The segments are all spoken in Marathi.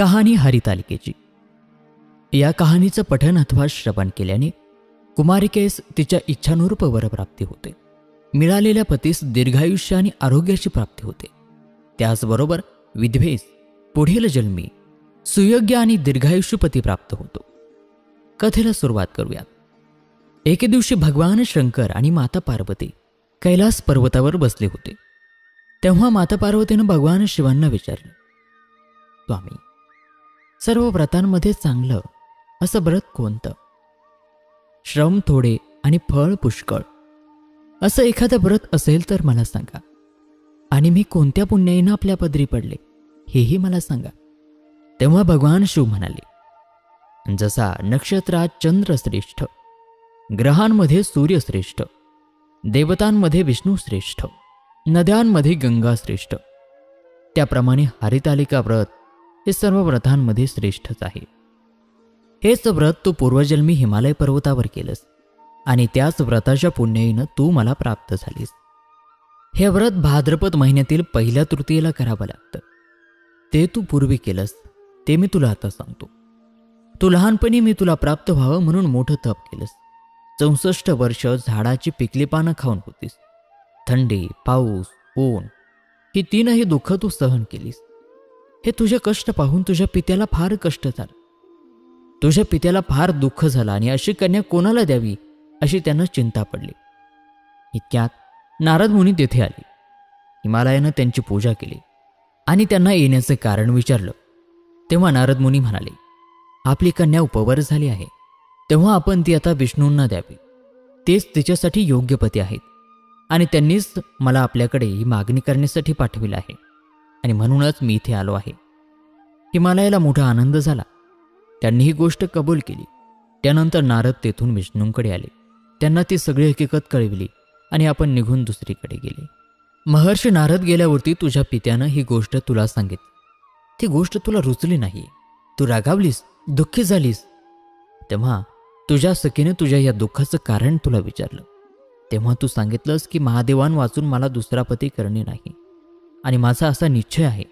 कहाणी हरितालिकेची. या कहाणीचं पठन अथवा श्रवण केल्याने कुमारिकेस तिच्या इच्छानुरूप वरप्राप्ती होते. मिळालेल्या पतीस दीर्घायुष्य आणि आरोग्याची प्राप्ती होते. त्याचबरोबर विधवेस पुढील जन्मी सुयोग्य आणि दीर्घायुष्य पती प्राप्त होतो. कथेला सुरुवात करूयात. एके दिवशी भगवान शंकर आणि माता पार्वती कैलास पर्वतावर बसले होते. तेव्हा माता पार्वतीनं भगवान शिवांना विचारलं स्वामी सर्व व्रतांमध्ये चांगलं असं व्रत कोणतं? श्रम थोडे आणि फळ पुष्कळ. असं एखादं व्रत असेल तर मला सांगा. आणि मी कोणत्या पुण्याईनं आपल्या पदरी पडले हेही मला सांगा. तेव्हा भगवान शिव म्हणाले जसा नक्षत्रात चंद्र श्रेष्ठ ग्रहांमध्ये सूर्य श्रेष्ठ देवतांमध्ये विष्णू श्रेष्ठ नद्यांमध्ये गंगा श्रेष्ठ त्याप्रमाणे हरितालिका व्रत हे सर्व व्रतांमध्ये श्रेष्ठच आहे. हेच व्रत तू पूर्वजन्मी हिमालय पर्वतावर केलंस आणि त्याच व्रताच्या पुण्याईनं तू मला प्राप्त झालीस. हे व्रत भाद्रपद महिन्यातील पहिल्या तृतीयेला करावं लागतं. ते तू पूर्वी केलंस ते मी तुला आता सांगतो. तू लहानपणी मी तुला प्राप्त व्हावं म्हणून मोठं तप केलंस. चौसष्ट वर्ष झाडाची पिकली पानं खाऊन होतीस. थंडी पाऊस ऊन ही तीनही दुःख तू सहन केलीस. हे तुझे कष्ट पाहून तुझ्या पित्याला फार कष्ट झालं. तुझ्या पित्याला फार दुःख झालं आणि अशी कन्या कोणाला द्यावी अशी त्यांना चिंता पडली. इतक्यात नारद मुनी तेथे आले. हिमालयानं त्यांची पूजा केली आणि त्यांना येण्याचं कारण विचारलं. तेव्हा नारद मुनी म्हणाले आपली कन्या उपवर झाली आहे. तेव्हा आपण ती आता विष्णूंना द्यावी. तेच तिच्यासाठी योग्य पती आहेत आणि त्यांनीच मला आपल्याकडे ही मागणी करण्यासाठी पाठविलं आहे. आणि म्हणूनच मी इथे आलो आहे. हिमालयाला मोठा आनंद झाला. त्यांनी ही गोष्ट कबूल केली. त्यानंतर नारद तेथून विष्णूंकडे आले. त्यांना ती सगळी हकीकत कळविली आणि आपण निघून दुसरीकडे गेले. महर्षी नारद गेल्यावरती तुझ्या पित्यानं ही गोष्ट तुला सांगितली. ती गोष्ट तुला रुचली नाही तू रागावलीस दुःखी झालीस. तेव्हा तुझ्या सखीने तुझ्या या दुःखाचं कारण तुला विचारलं. तेव्हा तू सांगितलंस की महादेवान वाचून मला दुसरा पती करणे नाही. आणि माझा असा निश्चय आहे.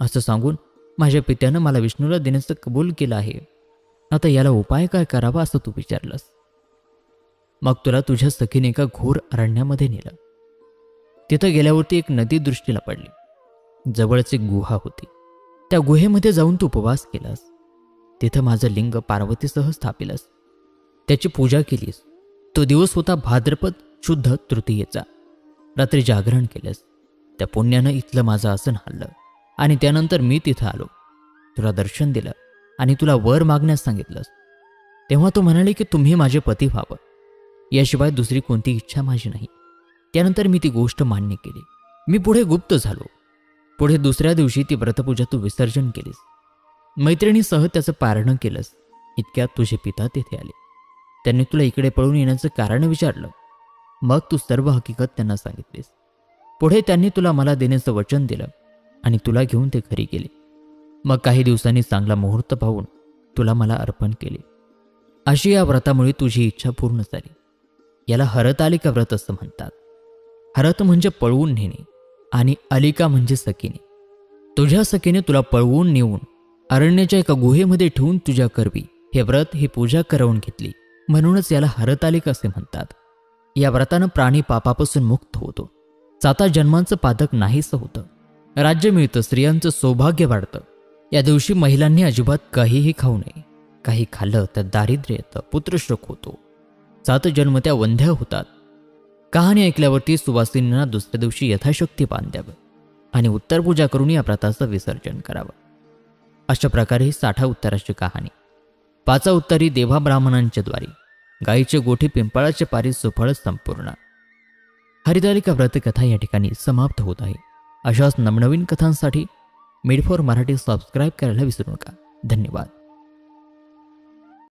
असं सांगून माझ्या पित्यानं मला विष्णूला देण्याचं कबूल केलं आहे. आता याला उपाय काय करावा असं तू विचारलंस? मग तुला तुझ्या सखीने एका घोर अरण्यामध्ये नेलं. तिथं गेल्यावरती एक नदी दृष्टीला पडली. जवळच एक गुहा होती. त्या गुहेमध्ये जाऊन तू उपवास केलास. तिथं माझं लिंग पार्वतीसह स्थापिलस. त्याची पूजा केलीस. तो दिवस होता भाद्रपद शुद्ध तृतीयेचा. रात्री जागरण केलंस. त्या पुण्यानं इथलं माझं आसन हल्लं आणि त्यानंतर मी तिथं आलो. तुला दर्शन दिलं आणि तुला वर मागण्यास सांगितलंस. तेव्हा तू म्हणाले की तुम्ही माझे पती व्हावं. याशिवाय दुसरी कोणती इच्छा माझी नाही. त्यानंतर मी ती गोष्ट मान्य केली. मी पुढे गुप्त झालो. पुढे दुसऱ्या दिवशी ती व्रतपूजा तू विसर्जन केलीस. मैत्रिणीसह त्याचं पारणं केलंस. इतक्यात तुझे पिता तेथे आले. त्यांनी तुला इकडे पळून येण्याचं कारण विचारलं. मग तू सर्व हकीकत त्यांना सांगितलीस. पुढे त्यांनी तुला मला देण्याचं वचन दिलं आणि तुला घेऊन ते घरी गेले. मग काही दिवसांनी चांगला मुहूर्त पाहून तुला मला अर्पण केले. अशी या व्रतामुळे तुझी इच्छा पूर्ण झाली. याला हरतालिका व्रत असं म्हणतात. हरत म्हणजे पळवून नेणे आणि अलिका म्हणजे सकीने तुझ्या सकीने तुला पळवून नेऊन अरण्याच्या एका गुहेमध्ये ठेवून तुझ्या करवी हे व्रत ही पूजा करवून घेतली. म्हणूनच याला हरतालिका असे म्हणतात. या व्रतानं प्राणी पापापासून मुक्त होतो. जाता जन्मांचं पादक नाहीसं होतं. राज्य मिळतं स्त्रियांचं सौभाग्य वाढतं. या दिवशी महिलांनी अजिबात काहीही खाऊ नये. काही खाल्लं तर दारिद्र्य येतं पुत्रशोक होतो. सात जन्म त्या वंध्या होतात. कहाणी ऐकल्यावरती सुवासिनींना दुसऱ्या दिवशी यथाशक्ती पान द्यावं आणि उत्तरपूजा करून या प्रथाचं विसर्जन करावं. अशा प्रकारे ही साठा उत्तराची कहाणी. पाचा उत्तरी देवा ब्राह्मणांच्या द्वारे. गायीचे गोठी पिंपळाचे पारी सुफळ संपूर्ण. हरितालिका व्रतकथा या ठिकाणी समाप्त होत आहे. अशाच नवनवीन कथांसाठी मेड फॉर मराठी सबस्क्राईब करायला विसरू नका. धन्यवाद.